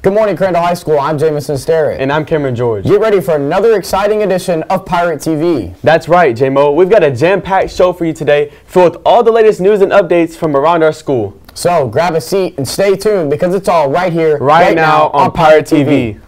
Good morning, Crandall High School. I'm Jamison Sterrett. And I'm Cameron George. Get ready for another exciting edition of Pirate TV. That's right, JMO. We've got a jam-packed show for you today, filled with all the latest news and updates from around our school. So grab a seat and stay tuned because it's all right here, right, right now, on, on Pirate TV. TV.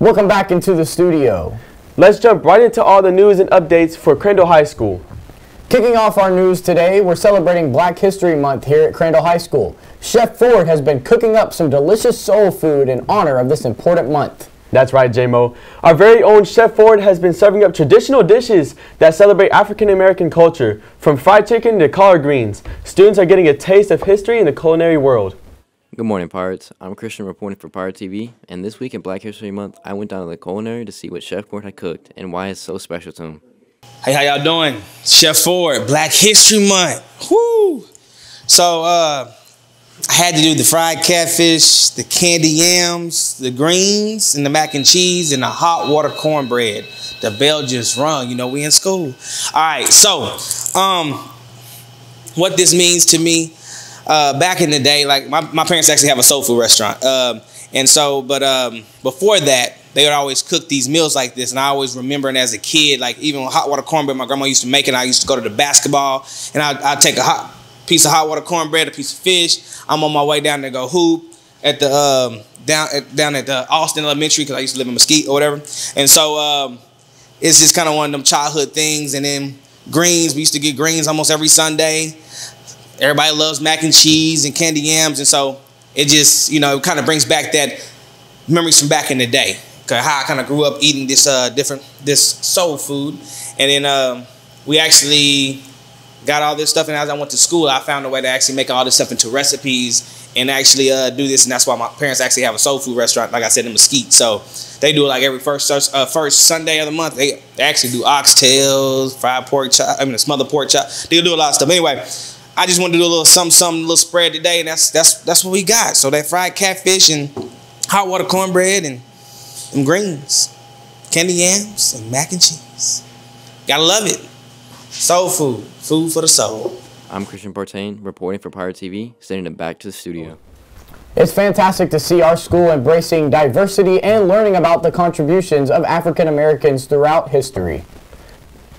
Welcome back into the studio. Let's jump right into all the news and updates for Crandall High School. Kicking off our news today, we're celebrating Black History Month here at Crandall High School. Chef Ford has been cooking up some delicious soul food in honor of this important month. That's right, JMO. Our very own Chef Ford has been serving up traditional dishes that celebrate African American culture, from fried chicken to collard greens. Students are getting a taste of history in the culinary world. Good morning, Pirates. I'm Christian reporting for Pirate TV, and this week in Black History Month, I went down to the culinary to see what Chef Ford had cooked and why it's so special to him. Hey, how y'all doing? Chef Ford, Black History Month. Woo! So, uh, I had to do the fried catfish, the candy yams, the greens, and the mac and cheese, and the hot water cornbread. The bell just rung. You know, we in school. All right, so, um, what this means to me uh, back in the day, like my, my parents actually have a soul food restaurant. Um, and so, but um, before that, they would always cook these meals like this. And I always remembering as a kid, like even hot water cornbread, my grandma used to make it. I used to go to the basketball and I'd, I'd take a hot piece of hot water cornbread, a piece of fish. I'm on my way down to go hoop at the um, down at, down at the Austin Elementary because I used to live in Mesquite or whatever. And so um, it's just kind of one of them childhood things. And then greens, we used to get greens almost every Sunday. Everybody loves mac and cheese and candy yams, and so it just you know kind of brings back that memories from back in the day. Cause how I kind of grew up eating this uh, different this soul food, and then um, we actually got all this stuff. And as I went to school, I found a way to actually make all this stuff into recipes and actually uh, do this. And that's why my parents actually have a soul food restaurant, like I said, in Mesquite. So they do it like every first uh, first Sunday of the month. They, they actually do oxtails, fried pork chop, I mean, smothered pork chop. They do a lot of stuff. Anyway, I just wanted to do a little something, something, little spread today, and that's that's that's what we got. So that fried catfish and hot water cornbread and, and greens, candy yams and mac and cheese. Gotta love it. Soul food, food for the soul. I'm Christian Partain, reporting for Pirate TV, sending it back to the studio. It's fantastic to see our school embracing diversity and learning about the contributions of African Americans throughout history.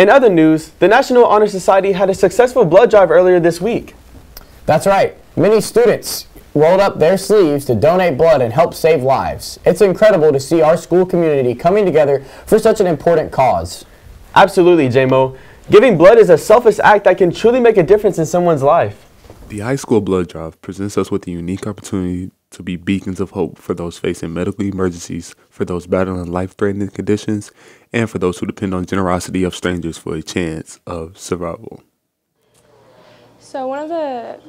In other news, the National Honor Society had a successful blood drive earlier this week. That's right. Many students rolled up their sleeves to donate blood and help save lives. It's incredible to see our school community coming together for such an important cause. Absolutely, JMO. Giving blood is a selfish act that can truly make a difference in someone's life. The high school blood drive presents us with a unique opportunity to be beacons of hope for those facing medical emergencies, for those battling life-threatening conditions, and for those who depend on generosity of strangers for a chance of survival. So one of the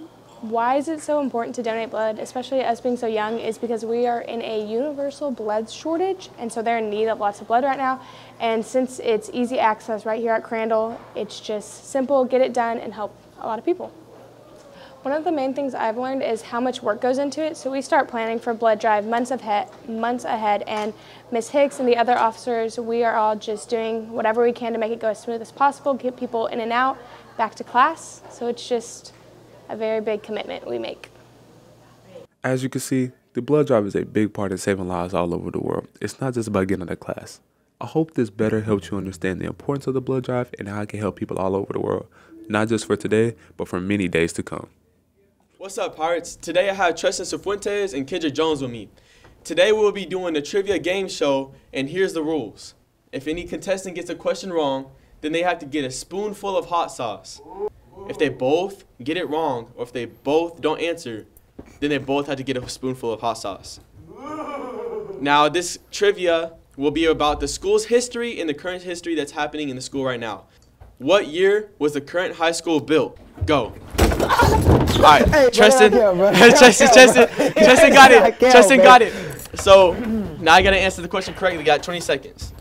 why is it so important to donate blood, especially us being so young, is because we are in a universal blood shortage, and so they're in need of lots of blood right now. And since it's easy access right here at Crandall, it's just simple, get it done, and help a lot of people. One of the main things I've learned is how much work goes into it. So we start planning for blood drive months ahead, months ahead, and Miss Hicks and the other officers, we are all just doing whatever we can to make it go as smooth as possible, get people in and out, back to class. So it's just a very big commitment we make. As you can see, the blood drive is a big part in saving lives all over the world. It's not just about getting out of class. I hope this better helps you understand the importance of the blood drive and how it can help people all over the world, not just for today, but for many days to come. What's up, Pirates? Today I have Tristan Cifuentes and Kendra Jones with me. Today we'll be doing the trivia game show, and here's the rules. If any contestant gets a question wrong, then they have to get a spoonful of hot sauce. If they both get it wrong, or if they both don't answer, then they both have to get a spoonful of hot sauce. Now, this trivia will be about the school's history and the current history that's happening in the school right now. What year was the current high school built? Go. All right, hey, Tristan, Tristan, Tristan, Tristan got it. Tristan got it. So now I gotta answer the question correctly. You got 20 seconds.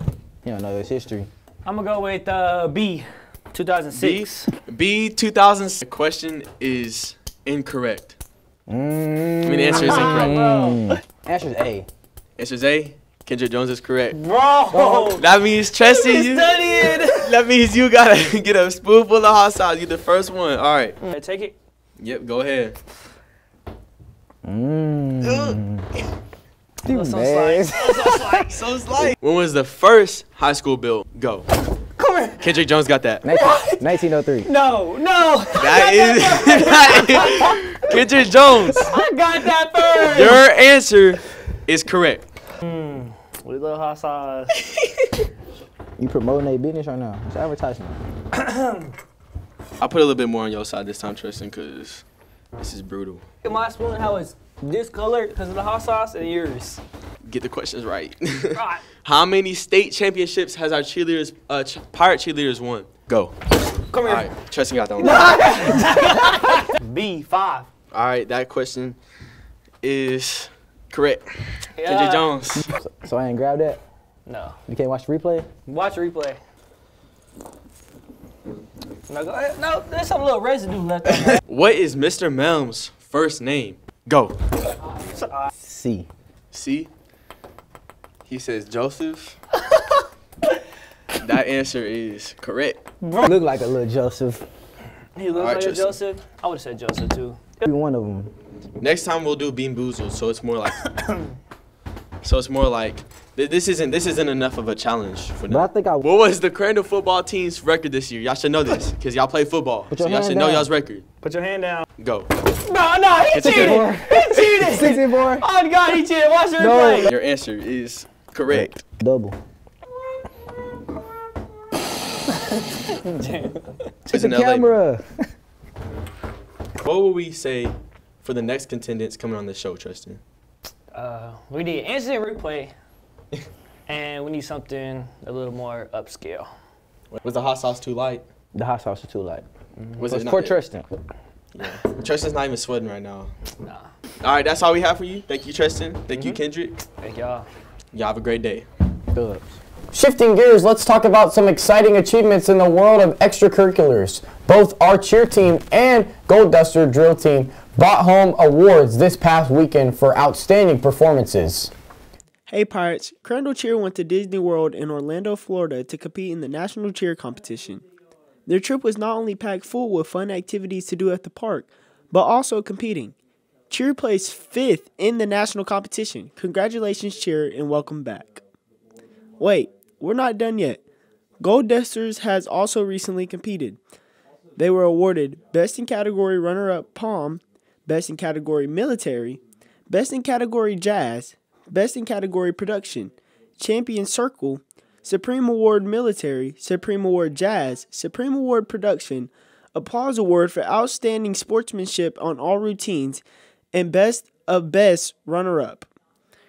You don't know this history. I'm gonna go with uh, B, 2006. B, B 2000. The question is incorrect. Mm. I mean, the answer is incorrect. Answer is A. Answer is A. Kendrick Jones is correct. Bro. That means Tristan, you, Studying. that means you gotta get a spoonful of hot sauce. You're the first one. All right. Hey, Take it. Yep. Go ahead. Little some slice. Little some slice. So slight. When was the first high school bill? Go. Come here. Kendrick Jones got that. 1903. No, no. That is, that is Kendrick Jones. I got that first. Your answer is correct. We love hot sauce. You promoting a business right now? It's advertising. I put a little bit more on your side this time, Tristan, because this is brutal. My spoon, how it's this color because of the hot sauce, and yours. Get the questions right. Right. How many state championships has our cheerleaders, uh, ch- pirate cheerleaders won? Go. Come All here. right, Tristan got that one. B five. All right, that question is correct. Yeah. Kendrick Jones. So I ain't grab that. No. You can't watch the replay. Watch the replay. No, go ahead. No, there's some little residue left on that. What is Mr. Melm's first name? Go. C. See? He says Joseph. that answer is correct. Look like a little Joseph. He looks Alright, like a Joseph. I would have said Joseph too. Be one of them. Next time we'll do Bean Boozled, so it's more like. so it's more like th- this isn't this isn't enough of a challenge for But I think I. What was the Crandall football team's record this year? Y'all should know this because y'all play football. Put So y'all hand should know y'all's record. Put your hand down. Go. No, no, he It's a cheated. He cheated. 64. Oh God, he cheated. Watch your No. replay. Your answer is correct. Double. It's The camera. What will we say for the next contendants coming on the show, Tristan? Uh, we need instant replay, and we need something a little more upscale. Was the hot sauce too light? The hot sauce is too light. Was It's it for not? Tristan. Tristan's not even sweating right now. Nah. All right, that's all we have for you. Thank you, Tristan. Thank you, Kendrick. Thank y'all. Y'all have a great day. Phillips. Shifting gears, let's talk about some exciting achievements in the world of extracurriculars. Both our cheer team and Gold Duster drill team brought home awards this past weekend for outstanding performances. Hey Pirates, Crandall Cheer went to Disney World in Orlando, Florida to compete in the National Cheer Competition. Their trip was not only packed full with fun activities to do at the park, but also competing. Cheer placed fifth in the national competition. Congratulations, Cheer, and welcome back. Wait, we're not done yet. Gold Dusters has also recently competed. They were awarded Best in Category Runner Up Palm, Best in Category Military, Best in Category Jazz, Best in Category Production, Champion Circle, Supreme Award Military, Supreme Award Jazz, Supreme Award Production, Applause Award for Outstanding Sportsmanship on All Routines, and Best of Best Runner Up.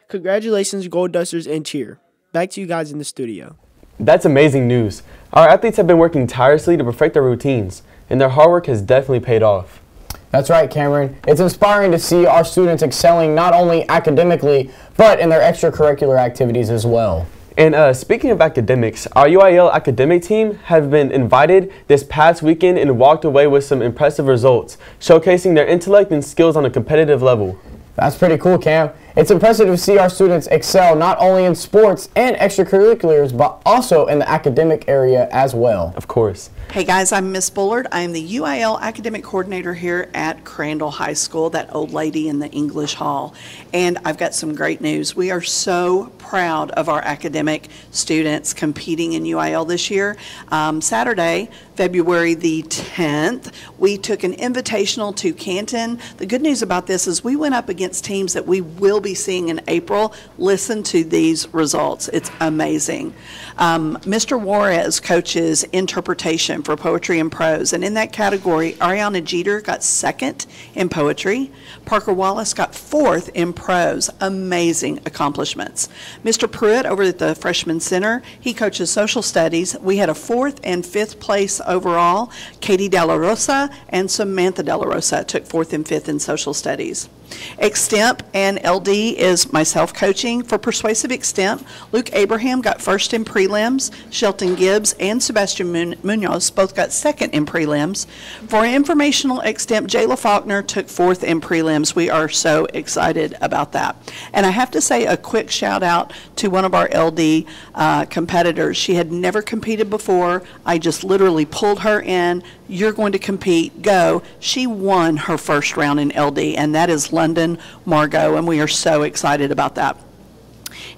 Congratulations, Gold Dusters, and cheer. Back to you guys in the studio. That's amazing news. Our athletes have been working tirelessly to perfect their routines, and their hard work has definitely paid off. That's right, Cameron. It's inspiring to see our students excelling not only academically, but in their extracurricular activities as well. And uh, speaking of academics, our UIL academic team have been invited this past weekend and walked away with some impressive results, showcasing their intellect and skills on a competitive level. That's pretty cool, Cam. It's impressive to see our students excel not only in sports and extracurriculars, but also in the academic area as well. Of course. Hey guys, I'm Miss Bullard. I'm the UIL academic coordinator here at Crandall High School, that old lady in the English hall. And I've got some great news. We are so proud of our academic students competing in UIL this year. Um, Saturday, February the 10th, we took an invitational to Canton. The good news about this is we went up against teams that we will be seeing in April. Listen to these results. It's amazing. Um, Mr. Juarez coaches interpretation for poetry and prose, and in that category, Ariana Jeter got second in poetry. Parker Wallace got fourth in prose. Amazing accomplishments. Mr. Pruitt over at the Freshman Center, he coaches social studies. We had a fourth and fifth place overall. Katie De La Rosa and Samantha De La Rosa took fourth and fifth in social studies. Extemp and LD is myself coaching. For Persuasive Extemp, Luke Abraham got first in prelims, Shelton Gibbs and Sebastian Mun- Munoz both got second in prelims. For Informational Extemp, Jayla Faulkner took fourth in prelims. We are so excited about that. And I have to say a quick shout out to one of our LD uh, competitors. She had never competed before. I just literally pulled her in. You're going to compete. Go. She won her first round in LD, and that is London Margot, and we are so excited about that.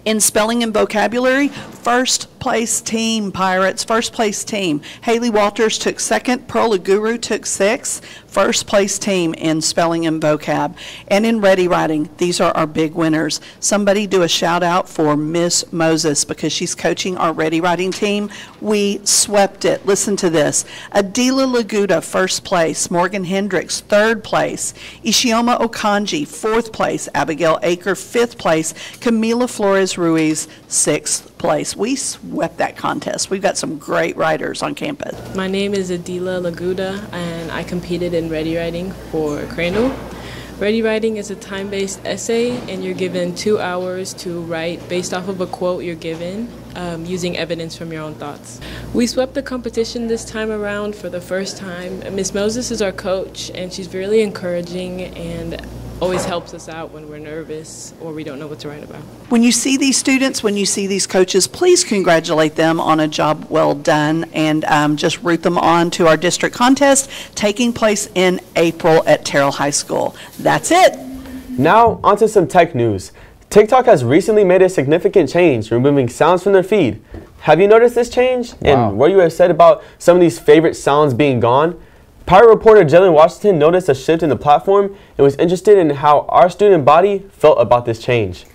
In spelling and vocabulary, first place team, Pirates, first place team. Haley Walters took second, Pearl Guru took sixth, first place team in spelling and vocab. And in ready writing, these are our big winners. Somebody do a shout out for Miss Moses because she's coaching our ready writing team. We swept it. Listen to this. Adila Laguda, first place. Morgan Hendricks, third place. Ishioma Okanji, fourth place. Abigail Aker, fifth place. Camila Flores Ruiz, sixth place. We swept that contest. We've got some great writers on campus. My name is Adila Laguda, and I competed in Ready Writing for Crandall. Ready Writing is a time based essay, and you're given two hours to write based off of a quote you're given um, using evidence from your own thoughts. We swept the competition this time around for the first time. Miss Moses is our coach, and she's really encouraging and always helps us out when we're nervous or we don't know what to write about. When you see these students, when you see these coaches, please congratulate them on a job well done and um, just root them on to our district contest taking place in April at Terrell High School. That's it. Now, onto some tech news. TikTok has recently made a significant change, removing sounds from their feed. Have you noticed this change? Wow. And what you have said about some of these favorite sounds being gone? Pirate reporter Jalen Washington noticed a shift in the platform and was interested in how our student body felt about this change.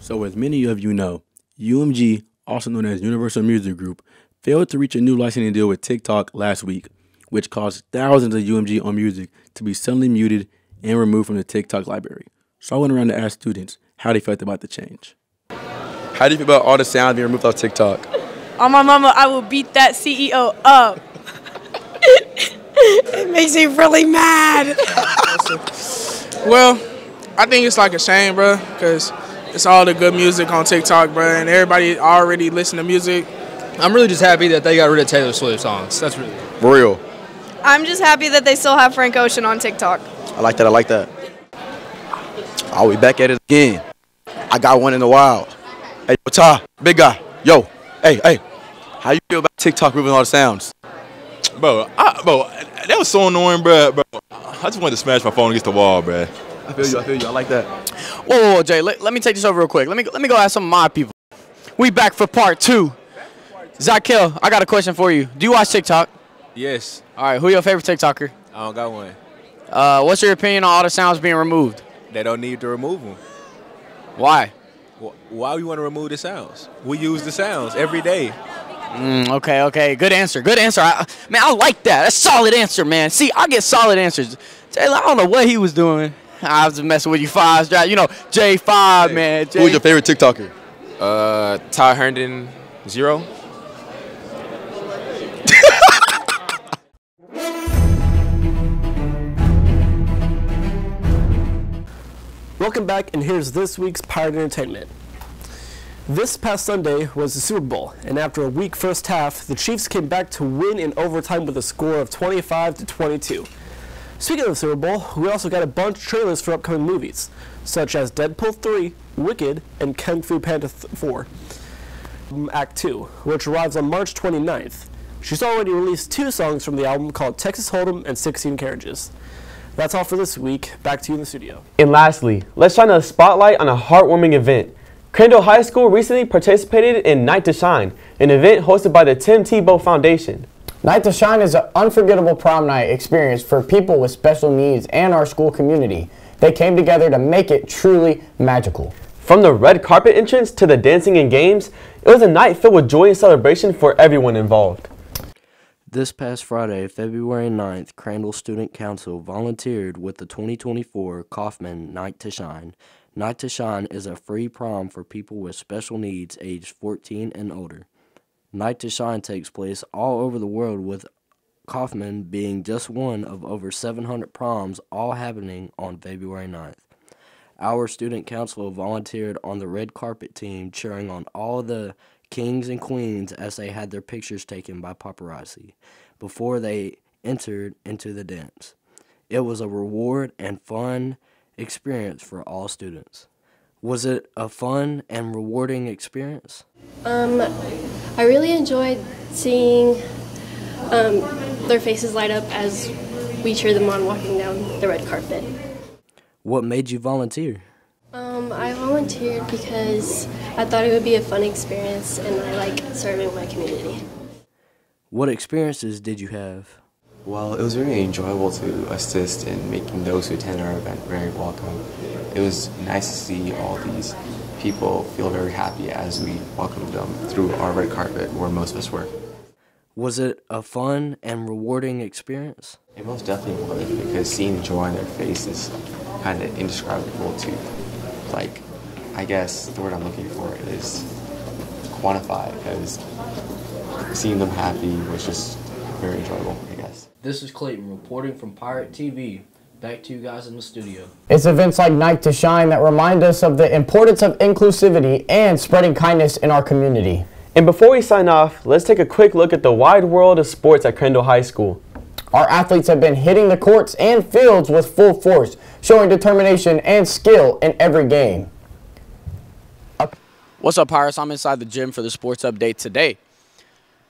So, as many of you know, UMG, also known as Universal Music Group, failed to reach a new licensing deal with TikTok last week, which caused thousands of UMG on music to be suddenly muted and removed from the TikTok library. So, I went around to ask students how they felt about the change. How do you feel about all the sound being removed off TikTok? On my mama, I will beat that CEO up. It makes me really mad. Well, I think it's like a shame, bro, because it's all the good music on TikTok, bro, and everybody already listen to music. I'm really just happy that they got rid of Taylor Swift songs. That's really. Real. I'm just happy that they still have Frank Ocean on TikTok. I like that. I like that. I'll be back at it again. I got one in the wild. Hey, yo, Ty, big guy. Yo, hey, hey. How you feel about TikTok removing all the sounds? Bro, I, bro, that was so annoying, bro. Bro, I just wanted to smash my phone against the wall, bro. I feel you. I feel you. I like that. Whoa, whoa, whoa, Jay, let, let me take this over real quick. Let me let me go ask some of my people. We back for part two. Zach Zakel, I got a question for you. Do you watch TikTok? Yes. All right, who your favorite TikToker? I don't got one. Uh, what's your opinion on all the sounds being removed? They don't need to remove them. Why? Why we want to remove the sounds? We use the sounds every day. Mm, okay, okay, good answer, good answer. I, man, I like that. That's a solid answer, man. See, I get solid answers. Taylor, I don't know what he was doing. I was just messing with you, fives. You know, J five, man. J- Who's your favorite TikToker? Uh, Ty Herndon, zero. Welcome back, and here's this week's Pirate Entertainment. This past Sunday was the Super Bowl, and after a weak first half, the Chiefs came back to win in overtime with a score of 25 to 22. Speaking of the Super Bowl, we also got a bunch of trailers for upcoming movies, such as Deadpool 3, Wicked, and Kung Fu Panda 4. Um, Act 2, which arrives on March 29th. She's already released two songs from the album called Texas Hold'em and 16 Carriages. That's all for this week. Back to you in the studio. And lastly, let's shine a spotlight on a heartwarming event. Crandall High School recently participated in Night to Shine, an event hosted by the Tim Tebow Foundation. Night to Shine is an unforgettable prom night experience for people with special needs and our school community. They came together to make it truly magical. From the red carpet entrance to the dancing and games, it was a night filled with joy and celebration for everyone involved. This past Friday, February 9th, Crandall Student Council volunteered with the 2024 Kaufman Night to Shine. Night to Shine is a free prom for people with special needs aged 14 and older. Night to Shine takes place all over the world, with Kaufman being just one of over 700 proms, all happening on February 9th. Our student council volunteered on the red carpet team, cheering on all the kings and queens as they had their pictures taken by paparazzi before they entered into the dance. It was a reward and fun experience for all students. Was it a fun and rewarding experience? Um, I really enjoyed seeing um, their faces light up as we cheer them on walking down the red carpet. What made you volunteer? Um, I volunteered because I thought it would be a fun experience and I like serving my community. What experiences did you have? Well, it was very enjoyable to assist in making those who attended our event very welcome. It was nice to see all these people feel very happy as we welcomed them through our red carpet where most of us were. Was it a fun and rewarding experience? It most definitely was because seeing the joy on their face is kind of indescribable to, like, I guess the word I'm looking for is quantify because seeing them happy was just very enjoyable. This is Clayton reporting from Pirate TV. Back to you guys in the studio. It's events like Night to Shine that remind us of the importance of inclusivity and spreading kindness in our community. And before we sign off, let's take a quick look at the wide world of sports at Crandall High School. Our athletes have been hitting the courts and fields with full force, showing determination and skill in every game. What's up, Pirates? I'm inside the gym for the sports update today.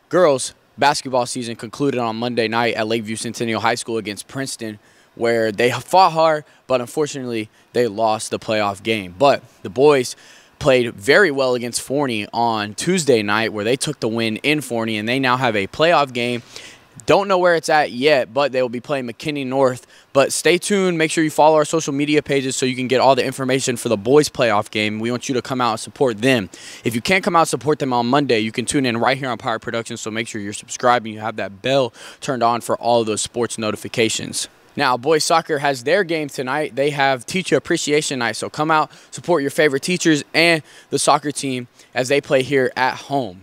Girls basketball season concluded on Monday night at Lakeview Centennial High School against Princeton, where they fought hard, but unfortunately they lost the playoff game. But the boys played very well against Forney on Tuesday night, where they took the win in Forney, and they now have a playoff game don't know where it's at yet, but they will be playing McKinney North. But stay tuned. Make sure you follow our social media pages so you can get all the information for the boys' playoff game. We want you to come out and support them. If you can't come out and support them on Monday, you can tune in right here on Pirate Productions. So make sure you're subscribed and you have that bell turned on for all of those sports notifications. Now, boys soccer has their game tonight. They have Teacher Appreciation Night. So come out, support your favorite teachers and the soccer team as they play here at home.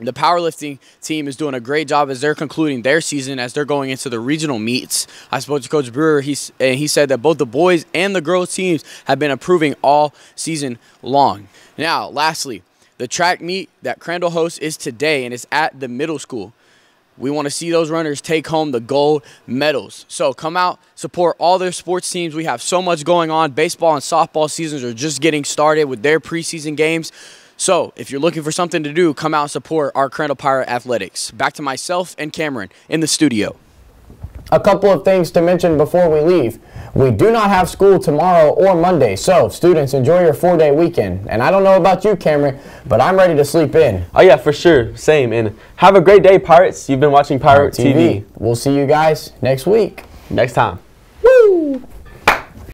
The powerlifting team is doing a great job as they're concluding their season as they're going into the regional meets. I spoke to Coach Brewer, he's, and he said that both the boys and the girls teams have been improving all season long. Now, lastly, the track meet that Crandall hosts is today and it's at the middle school. We want to see those runners take home the gold medals. So come out, support all their sports teams. We have so much going on. Baseball and softball seasons are just getting started with their preseason games. So, if you're looking for something to do, come out and support our Crandall Pirate Athletics. Back to myself and Cameron in the studio. A couple of things to mention before we leave. We do not have school tomorrow or Monday, so students enjoy your four day weekend. And I don't know about you, Cameron, but I'm ready to sleep in. Oh, yeah, for sure. Same. And have a great day, Pirates. You've been watching Pirate, Pirate TV. TV. We'll see you guys next week. Next time. Woo!